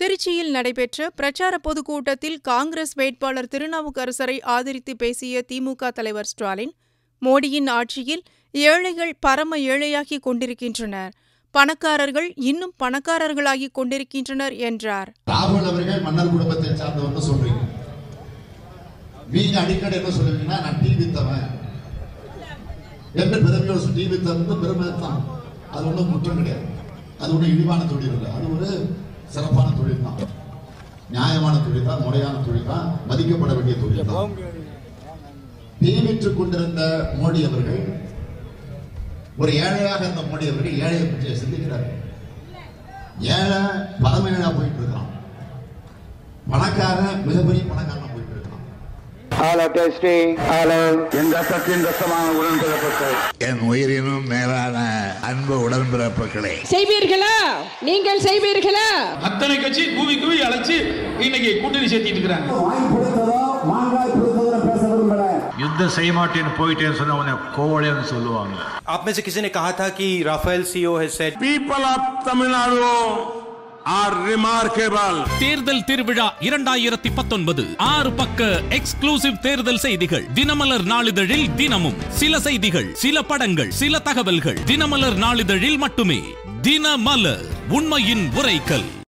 திருச்சியில் நடைபெற்ற பிரச்சார பொதுக்கூட்டத்தில் காங்கிரஸ் வேட்பாளர் திருநாவுக்கரசரை ஆதரித்து பேசிய திமுக தலைவர் ஸ்டாலின் மோடியின் ஆட்சியில் ஏழைகள் பரம ஏழையாகிக் கொண்டிருக்கின்றனர். பணக்காரர்கள் இன்னும் பணக்காரர்களாகிக் கொண்டிருக்கின்றனர் என்றார். ராகுல் அவர்கள் மன்னர் குடும்பத்தை சார்ந்தவர்னு சொல்றீங்க. நீங்க அடிக்கடி என்ன சொல்லுவீங்கன்னா நான் டீ வித்தவன். என்று பெருமையோடு சொல்லி டீ வித்தவன் பெருமை தான் அது ஒன்றும் குற்றம் கிடையாது. அது ஒன்றும் இழிவான தொழில் இல்லை. அது ஒரு சிறப்பான தொழில் தான் நியாயமான தொழில் தான் முறையான தொழில் தான் மதிக்கப்பட வேண்டிய தொழில் தான் டீ விற்றுக் கொண்டிருந்த மோடி அவர்கள் ஒரு ஏழையாக இருந்த மோடி அவர்கள் ஏழையை பற்றி சிந்திக்கிறார். ஏழை பரம ஏழா போயிட்டு இருக்கான். பணக்காரன் மிகப்பெரிய பணக்காரனா போயிட்டு இருக்கான். என் உயிரினும் மேலான அன்பு உடன்பிறப்புகளே செய்வீர்களா? நீங்கள் செய்வீர்களா? இன்னைக்கு கூட்டணி சேர்த்திட்டு இருக்கிறாங்க வாய் பிடித்ததோ மாங்காய் பிடித்ததோ பேச விரும்புகிறேன் யுத்தம் செய்ய மாட்டேன்னு போயிட்டேன்னு சொன்ன உடனே கோவலைன்னு சொல்லுவாங்க आप में से किसी ने कहा था कि Rafale CEO has said people of Tamil Nadu are remarkable. தேர்தல் திருவிழா இரண்டாயிரத்தி பத்தொன்பது ஆறு பக்க எக்ஸ்க்ளூசிவ் தேர்தல் செய்திகள் தினமலர் நாளிதழில் தினமும் சில செய்திகள் சில படங்கள் சில தகவல்கள் தினமலர் நாளிதழில் மட்டுமே தினமலர் உண்மையின் உரைக்கல்